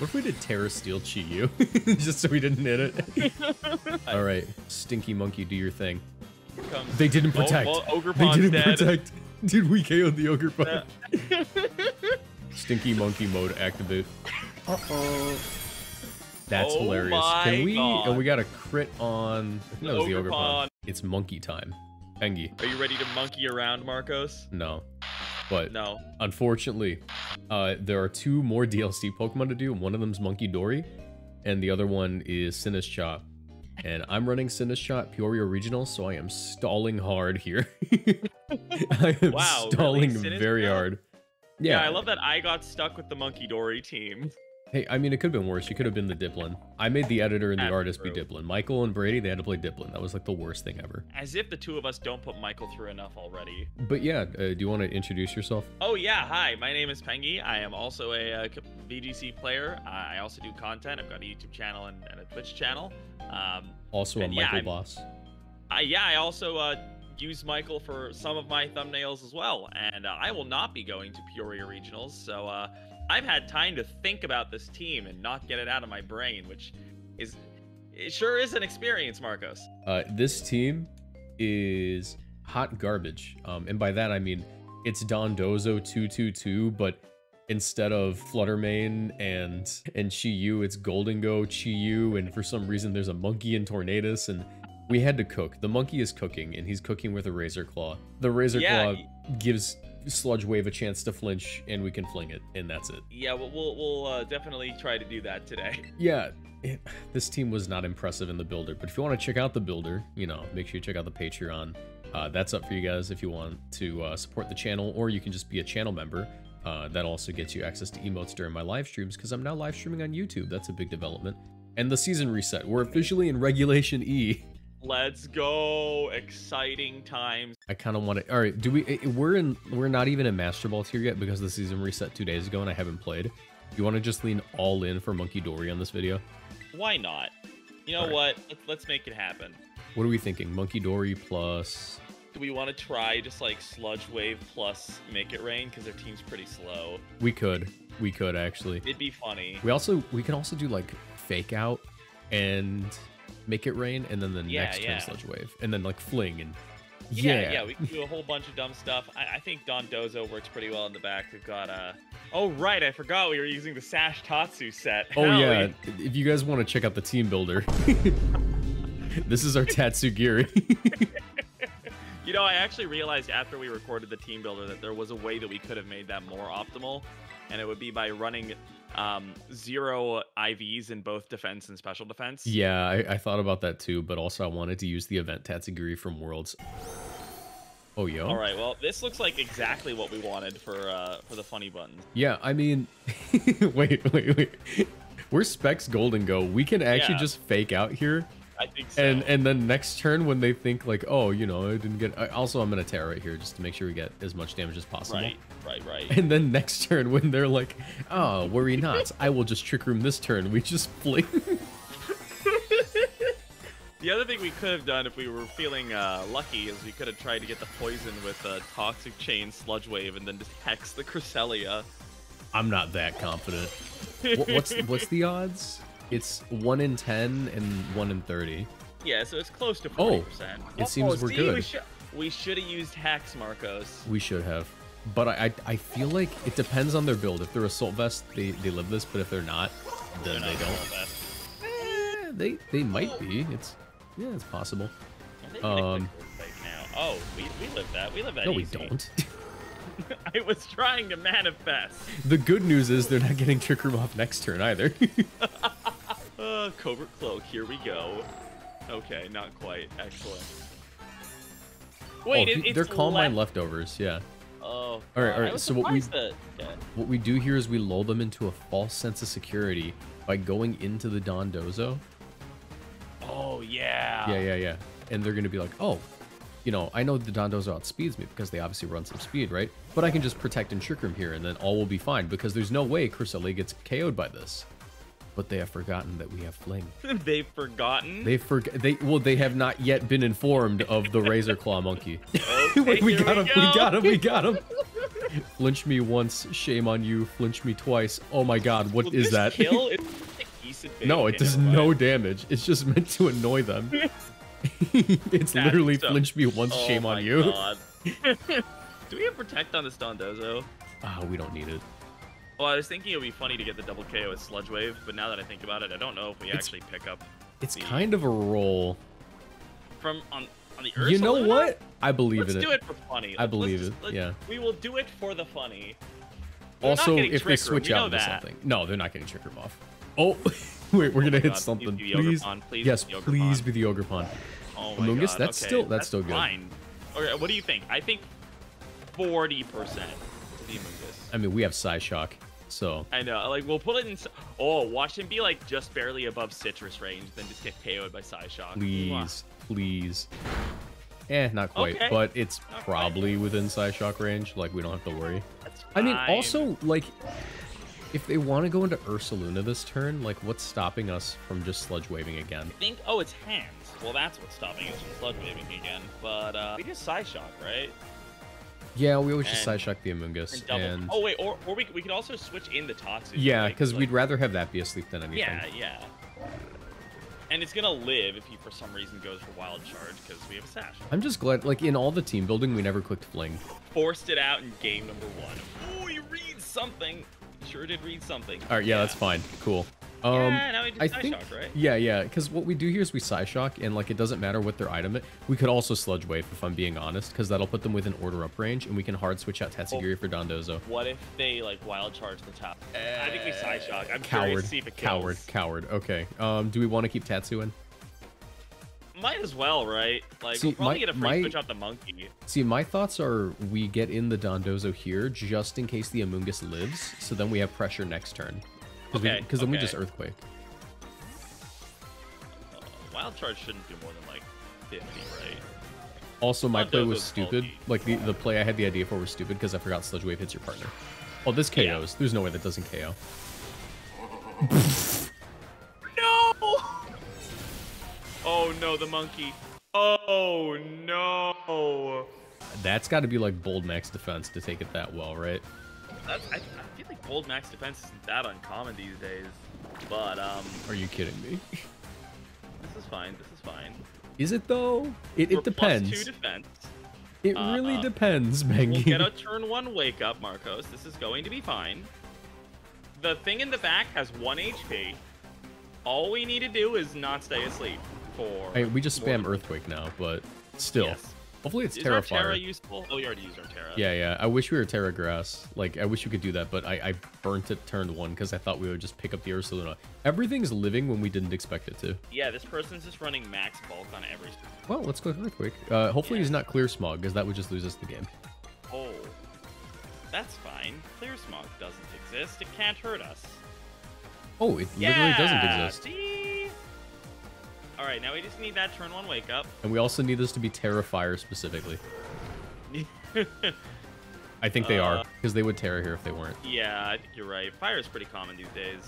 What if we did Tera Steel Chi Yu? Just so we didn't hit it. All right, Stinky Monkey, do your thing. Comes- They didn't Oh, protect. well, Ogre they didn't dead. protect. Dude, we KO'd the Ogerpon. Yeah. Stinky Monkey mode activate. Uh-oh. That's Oh hilarious. my Can we? Oh, God. And we got a crit on. I The that was the Ogre Ogerpon. Pond. It's monkey time. Pengy. Are you ready to monkey around, Marcos? No. But No. unfortunately, uh, there are two more DLC Pokemon to do. One of them's Munkidori, and the other one is Sinistcha. And I'm running Sinistcha Peoria Regional, so I am stalling hard here. I am Wow, really? stalling very hard. Yeah. Yeah, I love that I got stuck with the Munkidori team. Hey, I mean, it could have been worse. You could have been the Dipplin. I made the editor and the That's artist be. Dipplin. Michael and Brady, they had to play Dipplin. That was like the worst thing ever. As if the two of us don't put Michael through enough already. But yeah, uh, do you want to introduce yourself? Oh yeah, hi. My name is Pengy. I am also a, uh VGC player. I also do content. I've got a YouTube channel and, and a Twitch channel. Um, Also a And yeah, Michael boss. I, yeah, I also uh, use Michael for some of my thumbnails as well, and uh, I will not be going to Peoria Regionals. So uh, I've had time to think about this team and not get it out of my brain, which is it sure is an experience, Marcos. Uh, this team is hot garbage. Um, and by that I mean it's Dondozo 222, but instead of Flutter Mane and and Chi-Yu, it's Gholdengo Chi-Yu, and for some reason there's a monkey in Tornadus, and we had to cook. The monkey is cooking, and he's cooking with a Razor Claw. The Razor Yeah, Claw gives Sludge Wave a chance to flinch, and we can fling it, and that's it. Yeah, we'll we'll, we'll uh, definitely try to do that today. Yeah, it, this team was not impressive in the builder, but if you want to check out the builder, you know, make sure you check out the Patreon. Uh, that's up for you guys if you want to uh, support the channel, or you can just be a channel member. Uh, that also gets you access to emotes during my live streams because I'm now live streaming on YouTube. That's a big development. And the season reset. We're officially in Regulation E. Let's go! Exciting times. I kind of want to. All right, do we? eh, We're in. We're not even in Master Ball tier yet because the season reset two days ago and I haven't played. Do You want to just lean all in for Munkidori on this video? Why not? You know Alright. what? Let's, let's make it happen. What are we thinking? Munkidori plus Do we want to try just like Sludge Wave plus Make It Rain because their team's pretty slow? We could. We could actually. It'd be funny. We also we can also do like fake out and make it rain and then the Yeah, next yeah. turn sludge wave and then like fling and Yeah, yeah. yeah, we can do a whole bunch of dumb stuff. I, I think Dondozo works pretty well in the back. We've got uh oh right, I forgot we were using the Sash Tatsu set. oh yeah, we- if you guys want to check out the team builder. this is our Tatsu Tatsugiri. You know, I actually realized after we recorded the team builder that there was a way that we could have made that more optimal, and it would be by running um, zero IVs in both defense and special defense. yeah, I, I thought about that too, but also I wanted to use the event Tatsugiri from Worlds. Oh yo. All right. Well, this looks like exactly what we wanted for uh, for the funny buttons. Yeah, I mean, wait, wait, wait. We're Specs Gholdengo. We can actually Yeah. just fake out here I think so. And and then next turn when they think like, oh, you know, I didn't get. I, also, I'm gonna tear right here just to make sure we get as much damage as possible. right, right, right. And then next turn when they're like, oh, worry not, I will just trick room this turn. We just fling. The other thing we could have done if we were feeling uh, lucky is we could have tried to get the poison with a toxic chain sludge wave and then just hex the Cresselia. I'm not that confident. What, what's what's the odds? It's one in ten and one in thirty. Yeah, so it's close to Oh, 40%. it seems we're see, good. We should, we should have used hex, Marcos. We should have. But I, I I feel like it depends on their build. If they're assault vest, they, they live this, but if they're not, then they don't. Eh, they they might be. It's yeah, it's possible. Um, now. Oh, we, we live that. We live that No, we don't. I was trying to manifest. the good news is they're not getting trick room off next turn either. Covert cloak. Here we go. Okay, not quite. Excellent. Wait, oh, it, they're calm mind left. leftovers. Yeah. Oh. All right, all right. So what we- that- yeah. What we do here is we lull them into a false sense of security by going into the Dondozo. Oh yeah. Yeah, yeah, yeah. And they're gonna be like, oh, you know, I know the Dondozo outspeeds me because they obviously run some speed, right? But I can just protect and trick room here, and then all will be fine because there's no way Cresselia gets KO'd by this. But they have forgotten that we have Fling. They've forgotten. They forg they well, they have not yet been informed of the Razor Claw monkey. Okay, Wait, we here got him, we we got him, we got him. Flinch me once, shame on you. Flinch me twice. Oh my god, what Will is that? Kill no, it does in a way. no damage. It's just meant to annoy them. it's That's literally so- flinch me once, Oh shame on you. God. Do we have protect on this Dondozo? Ah, we don't need it. Well, I was thinking it would be funny to get the double KO with Sludge Wave, but now that I think about it, I don't know if we It's- actually pick up It's the- kind of a roll. from on on the You know what? I believe Let's in do it. it for funny. I Let's believe just- it, let's- yeah. We will do it for the funny. They're Also, if they Room, switch out into that. something. No, they're not getting Trick Room off. Oh, wait, we're Oh gonna hit God, something. Please, be the Ogre Please. Yes, be the Ogre please be the Ogerpon. Oh my Amoonguss, God, that's okay, still- that's still good. Fine. Okay, what do you think? I think forty percent the Amoonguss. I mean, we have Psyshock, so I know, like we'll put it in. Oh, watch him be like just barely above Sitrus range, then just get KO'd by Psyshock. please, please. Eh, not quite, Okay. but it's Not quite. probably within Psyshock range. Like, we don't have to worry. I mean, also, like, if they want to go into Ursaluna this turn, like, what's stopping us from just Sludge Waving again? I think. Oh, it's hands. Well, that's what's stopping us from sludge waving again. But uh, we just Psyshock, right? Yeah, we always just And- Psyshock the Amoonguss, And double. and Oh wait, or, or we, we could also switch in the Tatsu. yeah, because Like- we'd rather have that be asleep than anything. Yeah, yeah. And it's gonna live if he for some reason goes for wild charge because we have a sash. I'm just glad, like, in all the team building, we never clicked Fling. Forced it out in game number one. Oh, he reads something. Sure did read something. All right, yeah, that's fine. Cool. Um, yeah, now we just I Psyshock, think, right? yeah, yeah, because what we do here is we Psyshock, and like it doesn't matter what their item is. We could also Sludge Wave if I'm being honest, because that'll put them within order up range, and we can hard switch out Tatsugiri for Dondozo. What if they like wild charge the top? I think we Psyshock. I'm Coward, to see if it kills. coward, coward. Okay. Um, do we want to keep Tatsu in? Might as well, right? Like See, we'll probably my- get a free my- switch out the monkey. See, my thoughts are we get in the Dondozo here just in case the Amoonguss lives, so then we have pressure next turn. Because Okay, then we just Earthquake. Uh, wild charge shouldn't do more than like 50, right? Also, my play was stupid. bulky. Like, the, the play I had the idea for was stupid because I forgot Sludge Wave hits your partner. Oh, this KOs. Yeah. There's no way that doesn't KO. No! Oh no, the monkey. Oh no! That's got to be like bold max defense to take it that well, right? That's, I, I bold max defense isn't that uncommon these days. But um, Are you kidding me? this is fine. This is fine. Is it though? It, it depends. Plus two defense. It Uh, really uh, depends, We'll get a turn one wake up, Marcos. This is going to be fine. The thing in the back has one HP. All we need to do is not stay asleep for. Mean, we just spam Earthquake now, but still. Yes. Hopefully it's Is Tera our Tera useful? Oh, we already used our Tera. Yeah, yeah. I wish we were Tera Grass. Like, I wish we could do that, but I, I burnt it turn one because I thought we would just pick up the Ursaluna. Everything's living when we didn't expect it to. Yeah, this person's just running max bulk on every. Well, let's go Earthquake. Uh, hopefully Yeah. he's not Clear Smog, because that would just lose us the game. Oh, that's fine. Clear smog doesn't exist. It can't hurt us. Oh, it literally doesn't exist. See? All right, now we just need that turn one wake up. And we also need this to be Tera Fire specifically. I think they are, Uh, because they would Tera here if they weren't. yeah, I think you're right. Fire is pretty common these days.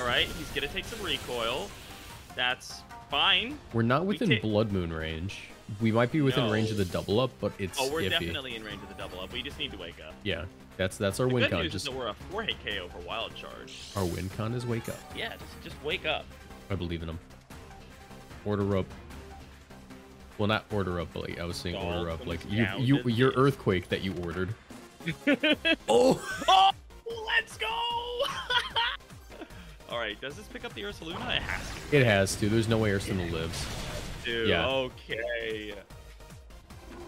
All right, he's gonna take some recoil. That's fine. We're not within ta- Blood Moon range. We might be within No. range of the double up, but it's Oh, we're iffy. definitely in range of the double up. We just need to wake up. Yeah, that's that's our The win con. Just we're a four hit KO for wild charge. our win con is wake up. Yeah, just just wake up. I believe in him. Order up. Well, not order up, but like I was saying order up. Like you, you, your earthquake that you ordered. oh, Oh, let's go! All right, does this pick up the Ursaluna? It has to. it has to. There's no way Ursula lives. Dude, Yeah. okay.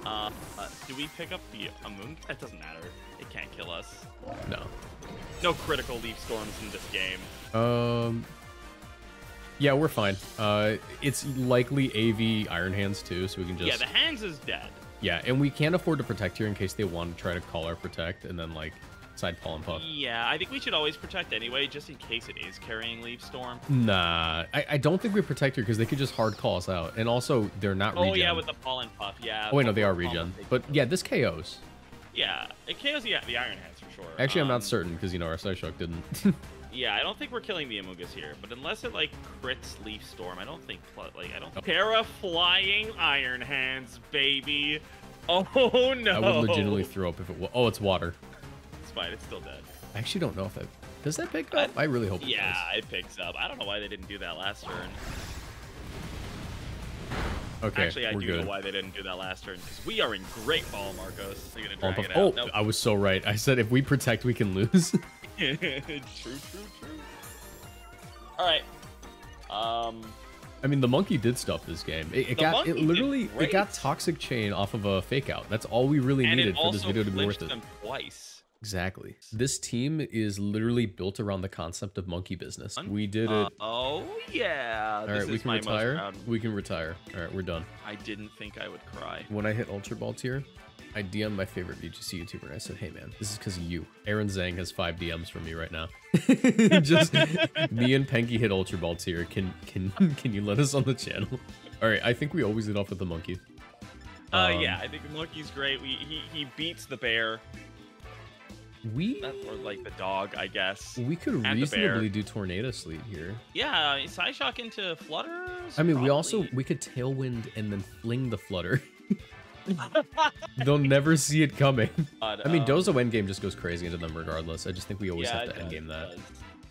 Uh, uh, do we pick up the Amoon? That doesn't matter. It can't kill us. No. No critical leaf storms in this game. Um. Yeah, we're fine. Uh, it's likely AV Iron Hands too, so we can just Yeah, the hands is dead. yeah, and we can't afford to protect here in case they want to try to call our protect and then like side Pollen Puff. Yeah, I think we should always protect anyway, just in case it is carrying leaf storm. Nah, I, I don't think we protect here because they could just hard call us out, and also they're not. Oh regen. yeah, with the pollen puff. Yeah. Oh wait, no, they are regen. But yeah, this KOs. yeah, it KOs yeah the iron hands for sure. Actually, I'm Um, not certain because you know our Psyshock didn't. Yeah, I don't think we're killing the Amogus here, but unless it like crits Leaf Storm, I don't think like I don't. Oh. Tera flying Iron Hands, baby. Oh no! I would legitimately throw up if it was. Oh, it's water. It's fine. It's still dead. I actually don't know if that does that pick up. I really hope. It Yeah, does. it picks up. I don't know why they didn't do that last turn. Okay, Actually, I do good. know why they didn't do that last turn because we are in great ball, Marcos. They're gonna Oh, drag but- it oh. Nope. I was so right. I said if we protect, we can lose. true, true, true. All right. Um, I mean, the monkey did stuff this game. It, it got it literally it got toxic chain off of a fake out. That's all we really and needed for this video to be worth it. them twice. Exactly. This team is literally built around the concept of monkey business. We did it. Uh, oh yeah. all this we is can my retire. We can retire. All right, we're done. I didn't think I would cry. When I hit Ultra Ball tier, I DM'd my favorite VGC YouTuber and I said, hey man, this is because of you. Aaron Zheng has five DMs from me right now. Just me and Pengy hit Ultra Ball tier. Can can can you let us on the channel? All right, I think we always lead off with the monkey. Uh, Um, yeah, I think the monkey's great. We he, he beats the bear, We or like the dog, I guess. we could and the bear. reasonably do Tornado Sleet here. Yeah, Psyshock into flutters. I mean, we also we could tailwind and then fling the flutter. They'll never see it coming. God, I mean, um, Dozo endgame just goes crazy into them regardless. I just think we always yeah, have to does, endgame that. Does,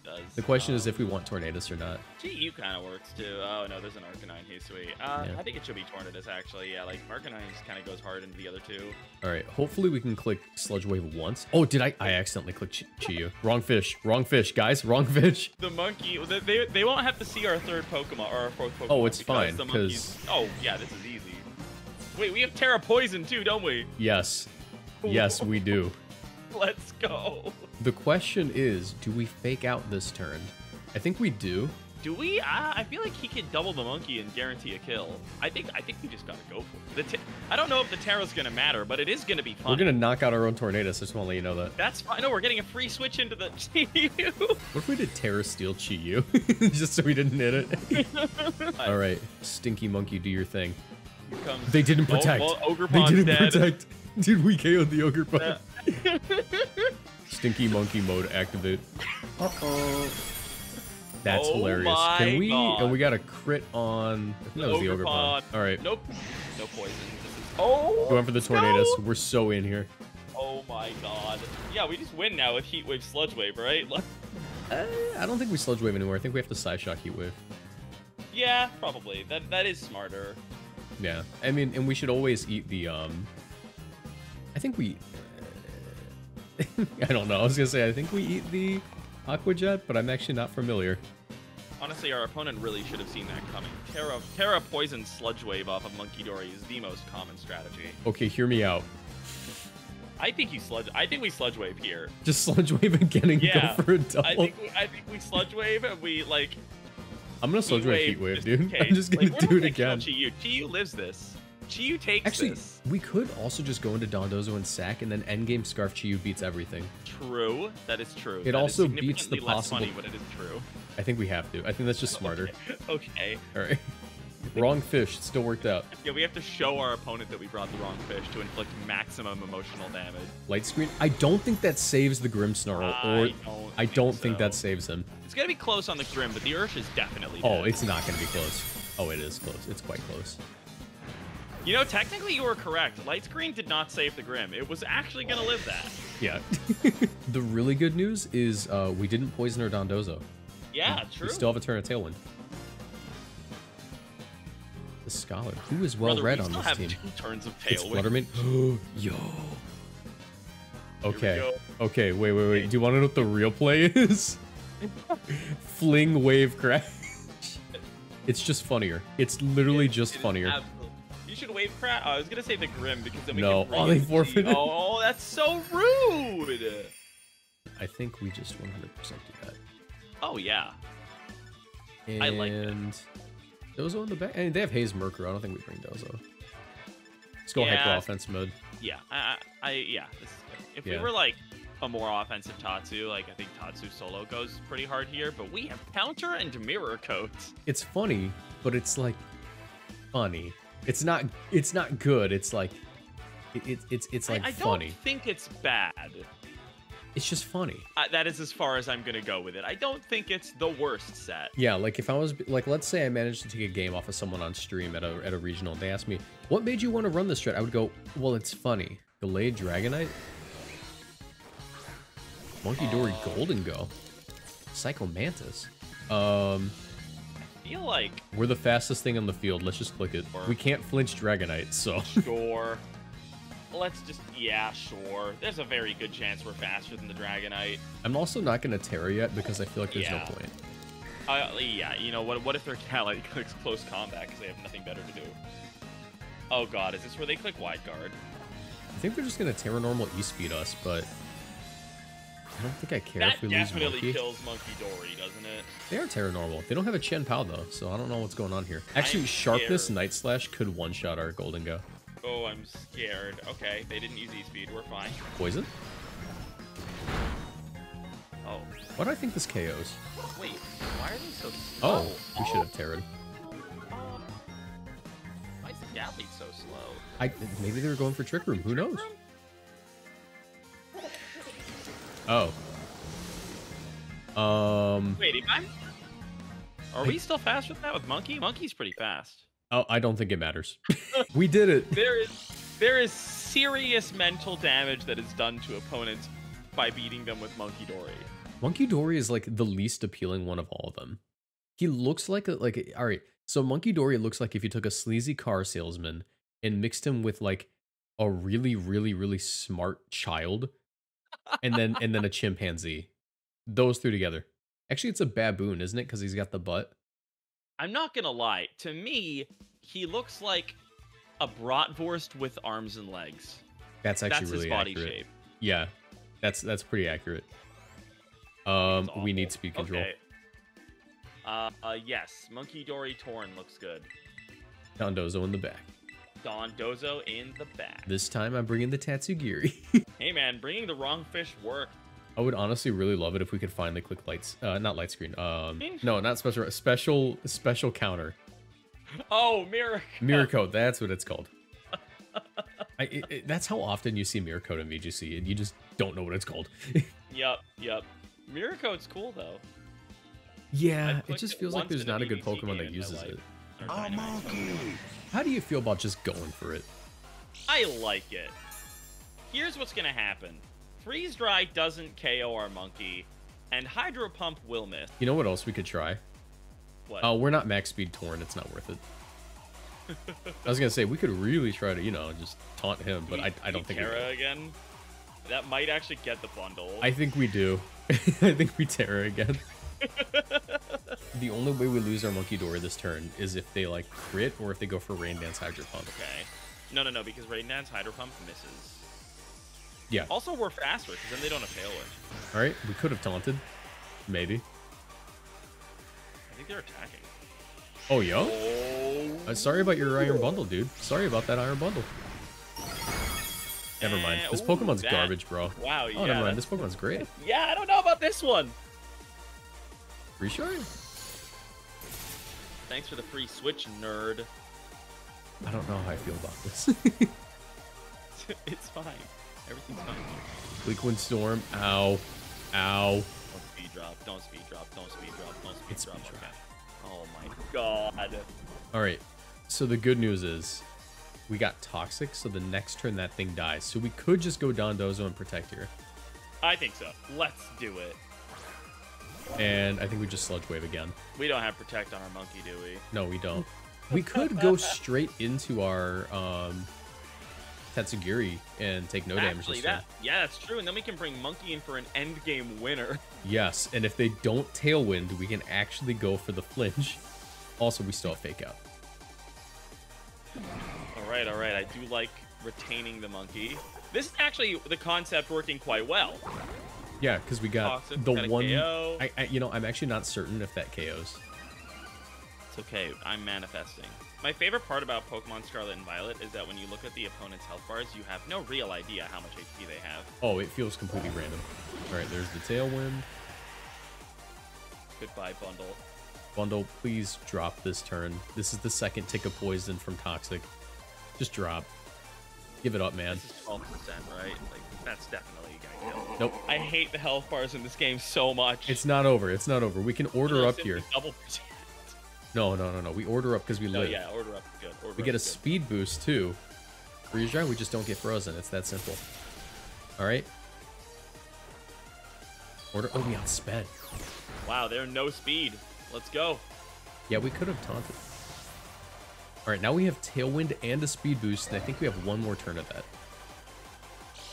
does. The question um, is if we want Tornadus or not. GU kind of works too. Oh no, there's an Arcanine here, sweet. Uh, Yeah. I think it should be Tornadus actually. Yeah, like Arcanine just kind of goes hard into the other two. All right, hopefully we can click Sludge Wave once. Oh, did I? I accidentally clicked Ch- Chiyu. Wrong fish. Wrong fish, guys. Wrong fish. The monkey, they, they, they won't have to see our third Pokemon or our fourth Pokemon. Oh, it's because fine, the 'cause- monkeys- Oh yeah, this is easy. Wait, we have Tera Poison too, don't we? Yes. Yes, we do. Let's go. The question is, do we fake out this turn? I think we do. Do we? I, I feel like he could double the monkey and guarantee a kill. I think I think we just gotta go for it. I don't know if the Tera's gonna matter, but it is gonna be fun. We're gonna knock out our own Tornadus. I just want to let you know that. That's fine. No, we're getting a free switch into the GU. What if we did Tera Steel Chiyu? just so we didn't hit it. All right, Stinky Monkey, do your thing. Here comes- They didn't Oh, protect. well, Ogre they didn't dead. protect. Dude, we KO'd the Ogerpon. Yeah. Stinky Monkey mode activate. Uh-oh. That's Oh hilarious. my Can we? God. And we got a crit on. I think that was the Ogre Ogerpon. Pond. All right. Nope. No poison. Is. Oh. Going for the Tornadus. no! We're so in here. Oh my god. Yeah, we just win now with Heat Wave Sludge Wave, right? Like, Uh, I don't think we Sludge Wave anymore. I think we have to Psyshock Heat Wave. yeah, probably. That that is smarter. Yeah. I mean, and we should always eat the, um... I think we... I don't know. I was gonna say, I think we eat the Aqua Jet, but I'm actually not familiar. Honestly, our opponent really should have seen that coming. Tera Tera Poison Sludge Wave off of Munkidori is the most common strategy. Okay, hear me out. I think you sludge. I think we Sludge Wave here. Just Sludge Wave again and Yeah, go for a double. I think we, I think we Sludge Wave and we like I'm gonna Sludge Wave Heat Wave, dude. I'm just gonna Like, do it again. Chiyu. Chiyu lives this. Chiyu takes Actually, this. we could also just go into Dondozo and sack, and then endgame Scarf Chiyu beats everything. True. That is true. It That also beats the less possible- Funny, but it is true. I think we have to. I think that's just smarter. Okay. All right. Wrong fish. Still worked out. Yeah, we have to show our opponent that we brought the wrong fish to inflict maximum emotional damage. Light screen. I don't think that saves the Grimmsnarl, or I don't I don't think so. that saves him. It's gonna be close on the Grim, but the Ursh is definitely. Oh, it's not gonna be close. Oh, it is close. It's quite close. You know, technically you were correct. Light screen did not save the Grim. It was actually gonna live that. Yeah. the really good news is uh, we didn't poison our Dondozo. Yeah, true. We still have a turn of Tailwind. The Scholar, who is well Brother, read we on this team. two turns of It's Tailwind. Flutter Mane. Yo. Okay. Okay, wait, wait, wait. Do you want to know what the real play is? Fling wave crash. It's just funnier. It's literally It- just it funnier. absolute- You should wave crash. Oh, I was gonna say the Grim because then we No. can bring Oh, they in forfeited. Oh, that's so rude. I think we just 100% do that. Oh yeah. And I like that. Dozo in the back. And they have Haze Mercury. I don't think we bring Dozo. Let's go hyper Yeah. offense mode. Yeah. I, I, I yeah. This is good. If Yeah. we were like a more offensive Tatsu, like I think Tatsu solo goes pretty hard here, but we have counter and mirror coat. It's funny, but it's like funny. It's not. It's not good. It's like. It, it, it's it's like I, I funny. don't think it's bad. It's just funny. Uh, that is as far as I'm gonna go with it. I don't think it's the worst set. Yeah, like if I was like, let's say I managed to take a game off of someone on stream at a at a regional, and they asked me, "What made you want to run this strat?" I would go, "Well, it's funny." Delayed Dragonite. Munkidori Golden Go. Psycho Mantis. Um, I feel like we're the fastest thing on the field. Let's just click it. We can't flinch Dragonite, so. sure. Let's just yeah, sure. There's a very good chance we're faster than the Dragonite. I'm also not gonna Tera yet because I feel like there's Yeah. no point. Uh, yeah, you know what? What if their cat like clicks close combat because they have nothing better to do? Oh god, is this where they click wide guard? I think they're just gonna Tera Normal E-Speed us, but I don't think I care that if we lose definitely Monkey. kills Munkidori, doesn't it? They are Tera Normal. They don't have a Chien-Pao though, so I don't know what's going on here. Actually, Sharpness. Night Slash could one-shot our Gholdengo. Oh, I'm scared. Okay, they didn't use E-Speed. We're fine. Poison? Oh, Why do I think this KOs? wait. Why are they so slow? Oh, slow? we should have Tera'd. Um, why is the Galley so slow? I maybe they were going for Trick Room. Who knows? Oh. Um. Wait, am I? Are we still fast with that with Monkey? Monkey's pretty fast. Oh, I don't think it matters. we did it. There is there is serious mental damage that is done to opponents by beating them with Munkidori. Monkey Dory is like the least appealing one of all of them. He looks like a like all right. So Munkidori looks like if you took a sleazy car salesman and mixed him with like a really really really smart child and then and then a chimpanzee. Those three together. Actually, it's a baboon, isn't it? Because he's got the butt. I'm not gonna lie. To me, he looks like a bratwurst with arms and legs. That's actually That's really his body accurate. shape. Yeah, that's that's pretty accurate. Um, we need speed control. Okay. Uh, uh, yes, Munkidori Torn looks good. Dondozo in the back. Dondozo in the back. This time I'm bringing the Tatsugiri. Hey man, bringing the wrong fish worked. I would honestly really love it if we could finally click lights. Uh, not light screen. Um, no, not special. Special special counter. Oh, Mirror. Mirror code. That's what it's called. I, it, it- that's how often you see mirror code in VGC, and you just don't know what it's called. Yup, yup. Mirror Code's cool though. yeah, it clicked just it feels like there's not a good Pokemon that uses it. Or A monkey. How do you feel about just going for it? I like it. Here's what's gonna happen. Freeze Dry doesn't KO our monkey, and Hydro Pump will miss. You know what else we could try? What? Oh, we're not max speed torn. It's not worth it. I was gonna say we could really try to, you know, just taunt him, but I, I don't think. we Tera will. again. That might actually get the bundle. I think we do. I think we Tera again. the only way we lose our Munkidori this turn is if they like crit or if they go for Rain Dance Hydro Pump. Okay. No, no, no, because Rain Dance Hydro Pump misses. Yeah. Also, we're faster because then they don't have Tailwind. All right, we could have taunted, maybe. I think they're attacking. Oh, yo. Oh. Uh, sorry about your Iron Bundle, dude. Sorry about that Iron Bundle. Never mind. This ooh, Pokemon's that- garbage, bro. Wow. Oh, yeah. never mind. This Pokemon's great. Yeah, I don't know about this one. Free sure? Thanks for the free Switch, nerd. I don't know how I feel about this. it's fine. Everything's fine. Bleak Wind Storm. Ow. Ow. Don't speed drop. Don't speed drop. Don't speed drop. Don't speed It's drop. speed drop. Okay. Oh my god. All right. So the good news is we got Toxic, so the next turn that thing dies. So we could just go Dondozo and Protect here. I think so. Let's do it. And I think we just Sludge Wave again. We don't have protect on our monkey, do we? No, we don't. We could go straight into our um, Tatsugiri and take no damage Actually, this that yeah, that's true. And then we can bring monkey in for an end game winner. Yes, and if they don't Tailwind, we can actually go for the flinch. Also, we still have Fake Out. all right, all right. I do like retaining the monkey. This is actually the concept working quite well. Yeah, because we got Toxic, the one. I, I, you know, I'm actually not certain if that KOs. It's okay. I'm manifesting. My favorite part about Pokemon Scarlet and Violet is that when you look at the opponent's health bars, you have no real idea how much HP they have. Oh, it feels completely random. All right, there's the Tailwind. Goodbye, bundle. Bundle, please drop this turn. This is the second tick of poison from Toxic. Just drop. Give it up, man. This is 12%, right? Like, that's definitely a guy kill. Nope. I hate the health bars in this game so much. It's not over. It's not over. We can order up here. Double percent. No, no, no, no. We order up because we No, live. yeah, order up good. Order We up get a good. speed boost too. Freeze dry, we just don't get frozen. It's that simple. All right. Order. Oh, we outsped. Wow, they're no speed. Let's go. Yeah, we could have taunted. All right, now we have Tailwind and a speed boost, and I think we have one more turn of that.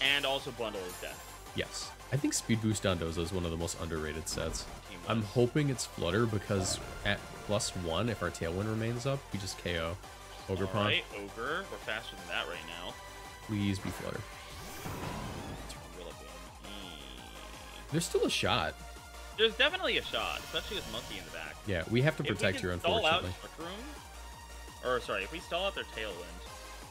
And also bundle is death. Yes. I think speed boost Dondozo is one of the most underrated sets. I'm hoping it's Flutter because at plus one, if our Tailwind remains up, we just KO. Ogerpon. Alright, Ogre. We're faster than that right now. Please be Flutter. It's Gorilla Boom. There's still a shot. There's definitely a shot, especially with Monkey in the back. Yeah, we have to protect can here, stall out unfortunately. Room, or sorry, if we stall out their Tailwind,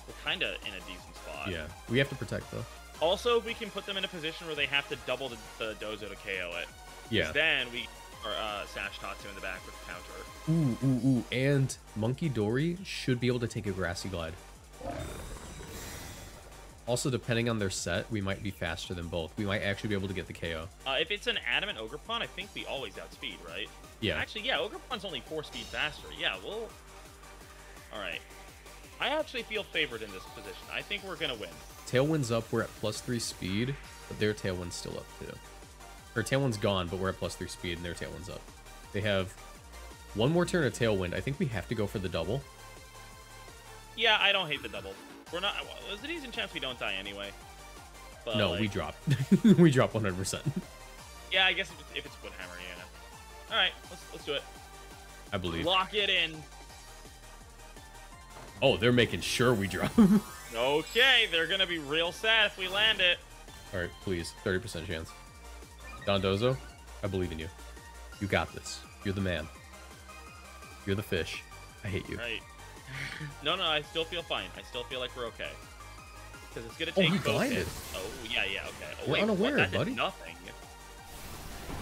we're kind of in a decent spot. Yeah, we have to protect though. Also, we can put them in a position where they have to double the, the Dozo to KO it. Yeah. Then we or uh, Sash Tatsu in the back with counter. Ooh, ooh, ooh. And Munkidori should be able to take a Grassy Glide. Also, depending on their set, we might be faster than both. We might actually be able to get the KO. Uh, if it's an adamant Ogerpon, I think we always outspeed, right? Yeah. Actually, yeah, Ogre Pawn's only four speed faster. Yeah, we'll. All right. I actually feel favored in this position. I think we're gonna win. Tailwind's up. We're at plus three speed, but their Tailwind's still up too. Or Tailwind's gone, but we're at plus three speed, and their Tailwind's up. They have one more turn of Tailwind. I think we have to go for the double. Yeah, I don't hate the double. We're not. Well, there's a decent chance we don't die anyway. But, no, like, we drop. we drop 100%. Yeah, I guess if it's, if it's Woodhammer, yeah. All right, let's let's do it. I believe. Lock it in. Oh, they're making sure we drop. Okay, they're gonna be real sad if we land it. All right, please. 30% chance. Dondozo, I believe in you. You got this. You're the man. You're the fish. I hate you. Right. no, no, I still feel fine. I still feel like we're okay. Because it's gonna Oh, take. he both glided. Oh, yeah, yeah, okay. Oh, We're wait, what? unaware, did buddy. Nothing.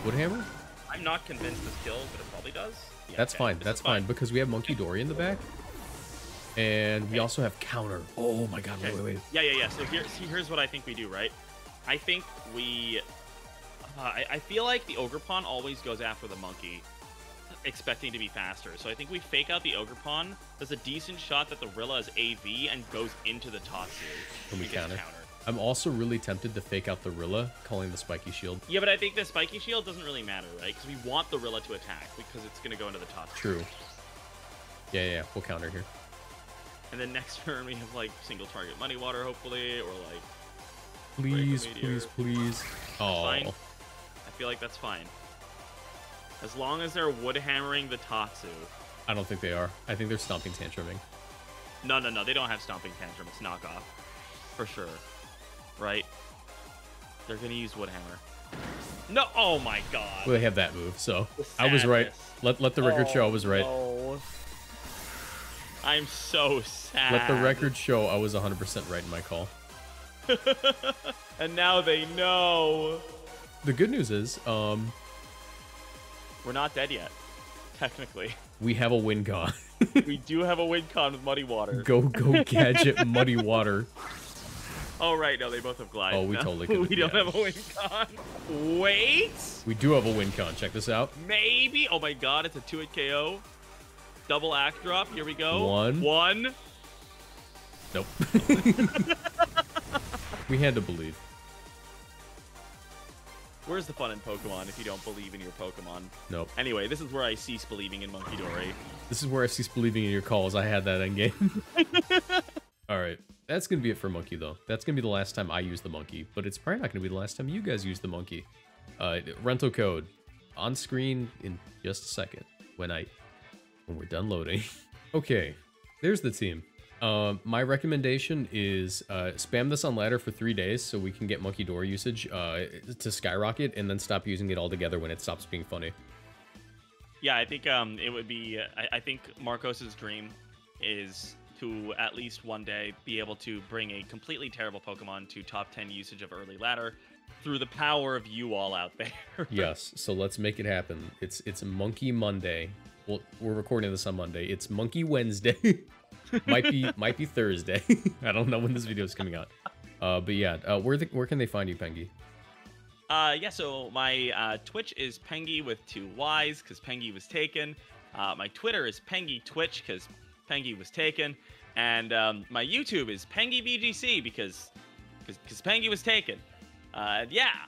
Woodhammer? I'm not convinced this kills, but it probably does. Yeah, That's okay, fine. this That's is fine because we have Munkidori in the back. And we also have counter. Oh my god, wait, Okay. wait, wait. Yeah, yeah, yeah. So here, see, here's what I think we do, right? I think we. Uh, I, I feel like the Ogerpon always goes after the monkey, expecting to be faster. So I think we fake out the Ogerpon. There's a decent shot that the Rilla is AV and goes into the Tatsu. And we gets counter. I'm also really tempted to fake out the Rilla, calling the spiky shield. Yeah, but I think the spiky shield doesn't really matter, right? Because we want the Rilla to attack because it's going to go into the Tatsu. True. Yeah, yeah, yeah, we'll counter here. And then next turn we have like single target muddy water, hopefully, or like Please, please, please. Oh, Fine. I feel like that's fine. As long as they're wood hammering the Tatsu. I don't think they are. I think they're stomping tantruming. No, no, no. They don't have Stomping Tantrum. It's knockoff. For sure. Right? They're going to use Woodhammer. No. Oh my god. Well, they have that move, so I was right. Let let the record show I was right. Oh, no. I'm so sad. Let the record show I was 100% right in my call. and now they know. The good news is, um, We're not dead yet. Technically. we have a win con. we do have a win con with Muddy Water. go go gadget muddy water. Oh, right. No, they both have glide. Oh, we No, totally could've- We don't yeah. have a win con. Wait. We do have a win con. Check this out. Maybe. Oh my god, it's a 2 hit KO. Double act drop. Here we go. One. One. Nope. we had to believe. Where's the fun in Pokemon if you don't believe in your Pokemon? Nope. Anyway, this is where I cease believing in Munkidori. This is where I cease believing in your calls. I had that end game. All right. That's going to be it for Monkey, though. That's going to be the last time I use the Monkey, but it's probably not going to be the last time you guys use the Monkey. Uh, rental code on screen in just a second when I when we're done loading. okay, there's the team. Um, my recommendation is uh, spam this on ladder for three days so we can get Monkey Door usage uh, to skyrocket and then stop using it altogether when it stops being funny. Yeah, I think um it would be. I, I think Marcos's dream is to at least one day be able to bring a completely terrible Pokemon to top 10 usage of early ladder through the power of you all out there. Yes, so let's make it happen. It's it's Monkey Monday. Well, we're recording this on Monday. It's Monkey Wednesday. might be might be Thursday. I don't know when this video is coming out. Uh, but yeah, uh, where the, where can they find you, Pengy? Uh, yeah, so my uh, Twitch is Pengy with two Y's because Pengy was taken. Uh, my Twitter is Pengy Twitch because Pengy was taken. And um, my YouTube is Pengy VGC because because Pengy was taken. Uh, yeah.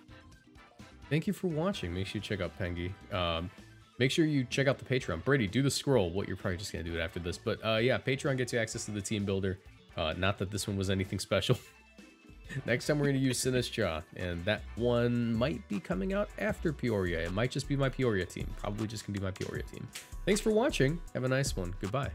thank you for watching. Make sure you check out Pengy. Um, make sure you check out the Patreon. Brady, do the scroll. What you're probably just gonna do it after this, but uh, yeah, Patreon gets you access to the team builder. Uh, not that this one was anything special. Next time we're to use Sinistcha, and that one might be coming out after Peoria. It might just be my Peoria team. Probably just to be my Peoria team. Thanks for watching. Have a nice one. Goodbye.